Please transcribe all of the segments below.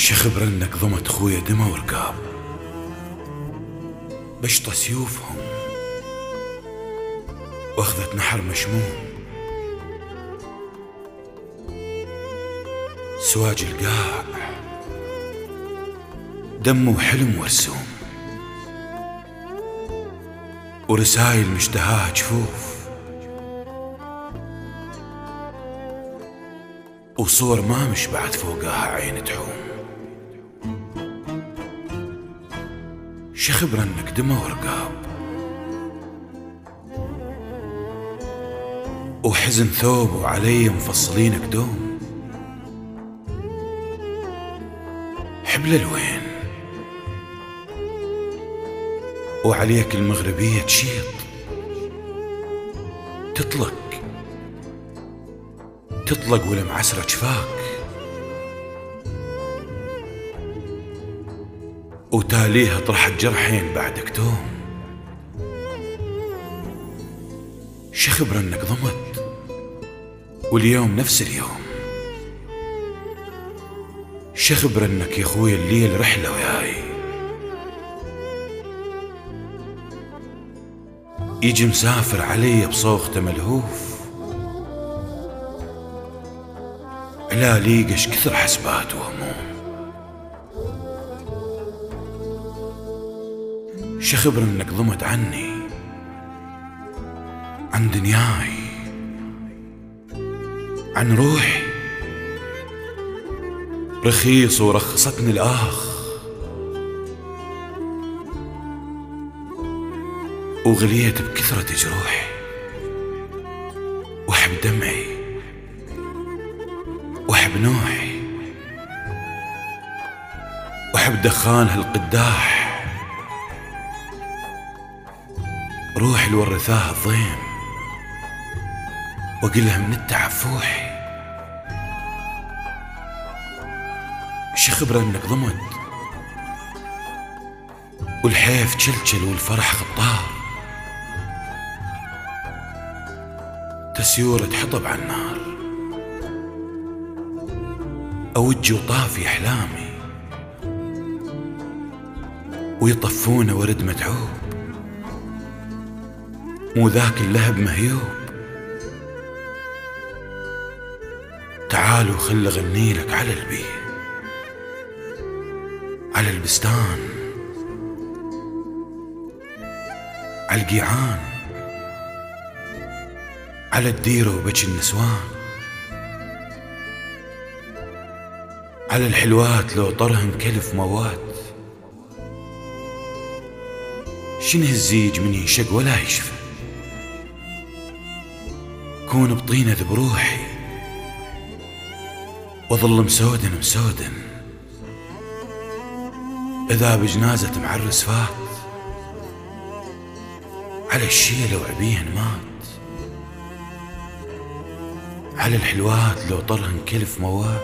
شخبر انك ضمت خويا دمى ورقاب بشطة سيوفهم. واخذت نحر مشموم. سواج القاع. دم وحلم ورسوم. ورسايل مشتهاها جفوف. وصور ما مش بعد فوقها عين تحوم. شخبر إنك دمى ورقاب وحزن ثوب وعلي مفصلين قدوم. حبل الوين وعليك المغربية تشيط. تطلق. تطلق والمعسرة شفاك وتاليها طرحت جرحين بعد كتوم. شخبر انك ضمت واليوم نفس اليوم. شخبر انك يا خويا الليل رحلة وياي. يجي مسافر علي بصوخته ملهوف. علا ليقش كثر حسبات وهموم. شخبر إنك ضمت عني. عن دنياي. عن روحي. رخيص ورخصتني الآخ. وغليت بكثرة جروحي. وأحب دمعي. وأحب نوحي وأحب دخان هالقداح روحي اللي ورثاها الضيم واقلها من التعب فوحي شي خبرة إنك ضمد والحيف تشلشل والفرح خطار تسيورة حطب على النار أوجي وطافي أحلامي. ويطفون ورد متعوب مو ذاك اللهب مهيوب. تعالوا خل اغني لك على البي. على البستان. على القيعان على الديرة وبج النسوان. على الحلوات لو طرهن كلف موات. شنه الزيج من ينشق ولا يشفى؟ كون بطينة بروحي. وظل مسودن مسودن إذا بجنازة معرس فات على الشيلة وعبيهن مات. على الحلوات لو طرهن كلف موات.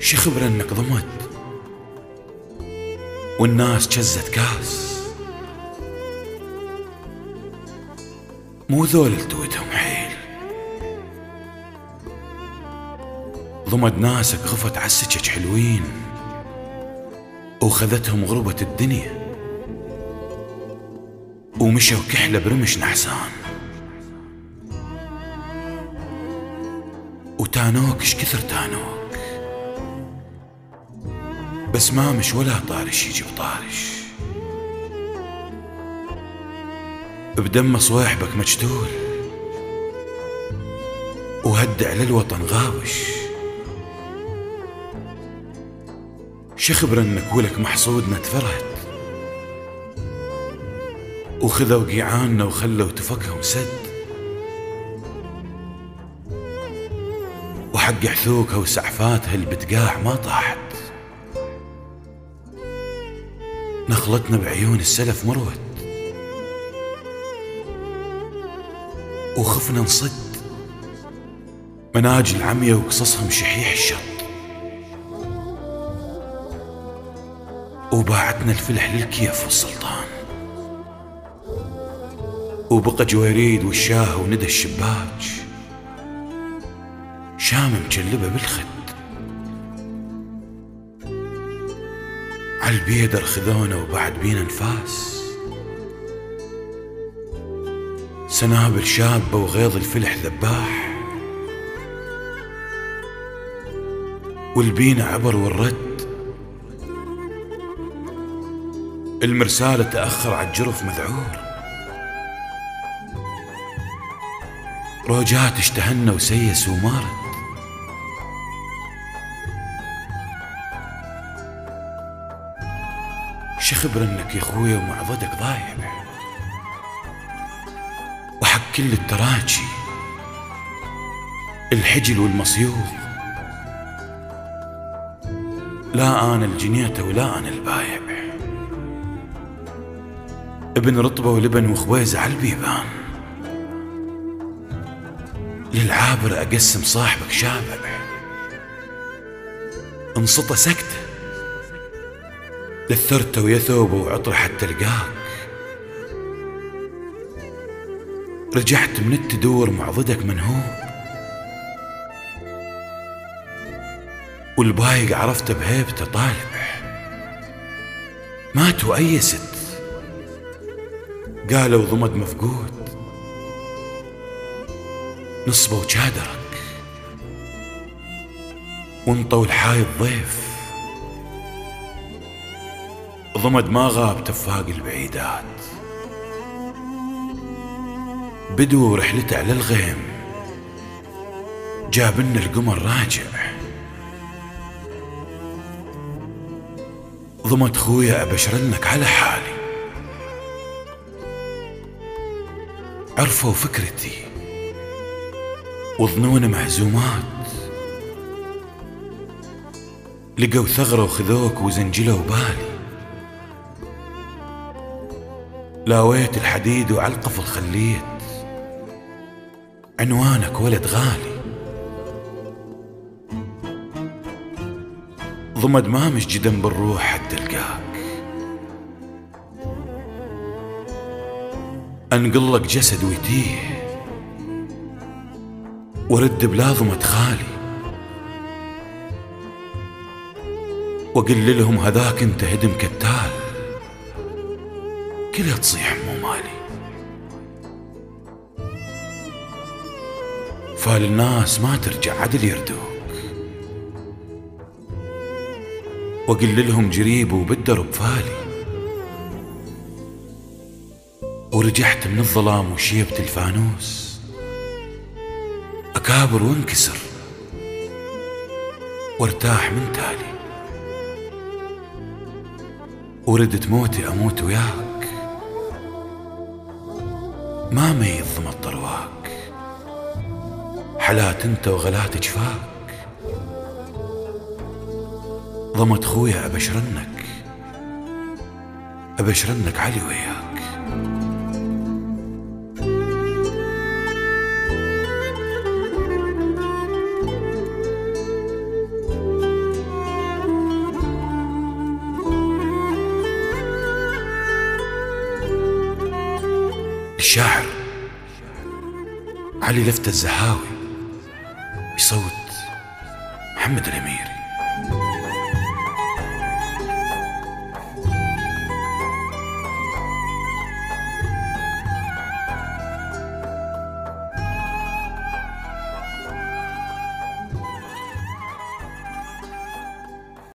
شي خبر انك ضمت. والناس جزت كاس. مو ذول التوتهم حيل. ضمد ناسك غفت عسجك حلوين وخذتهم غربة الدنيا ومشوا كحلة برمش نحسان. وتانوك اش كثر تانوك؟ بس ما مش ولا طارش يجي بطارش. بدم صواحبك مجتول وهدع للوطن غاوش. شخبر انك ولك محصودنا تفرت وخذوا قيعاننا وخلوا تفكهم سد. وحق حثوكها وسعفاتها اللي بتقاع ما طاحت. نخلتنا بعيون السلف مروت. وخفنا نصد مناجل عمية وقصصهم شحيح الشط وباعتنا الفلح للكيف والسلطان. وبقى جويريد والشاه وندى الشباج. شام مجلبة بالخد. عالبيدر خذونا وبعد بينا نفاس. سنابل شابة وغيظ الفلح ذباح. والبينا عبر والرد. المرسالة تأخر عالجرف مذعور. روجات اشتهنا وسيس ومارد شخبر انك يا خويا ومعضدك ضايع. كل التراجي الحجل والمصيوغ لا أنا الجنيته ولا أنا البايع. ابن رطبة ولبن وخبيزه على البيبان. للعابر أقسم صاحبك شابع. انصطه سكته لثرته ويا ثوبه وعطر حتى لقاك. رجعت من التدور مع ضدك منهوب والبايق عرفته بهيبته طالع مات وأيست قالوا ضمد مفقود. نصبه وشادرك وانطوا الحايض ضيف ضمد ما غاب تفاق البعيدات. بدو رحلته على الغيم. جاب لنا القمر راجع. ضمد خويا ابشرنك على حالي. عرفوا فكرتي. وظنون مهزومات لقوا ثغرة وخذوك وزنجلوا بالي لاويت الحديد وعلى القفل خليت عنوانك ولد غالي. ضمد ما مش جدم بالروح حتى القاك أنقلك جسد ويتيه ورد بلا ضمد خالي. وقل لهم هذاك انت هدم كتال. كلها تصيح مو مالي. فالناس ما ترجع عدل يردوك. وقل لهم جريب وبالدرب فالي ورجعت من الظلام وشيبت الفانوس. أكابر وانكسر. وارتاح من تالي. وردت موتي أموت وياك. ما ميز ضم الطرواك حلات انت وغلات جفاك ضمت خويا أبشرنك. أبشرنك علي وياك. الشاعر علي لفت الزهاوي. بصوت محمد الأميري.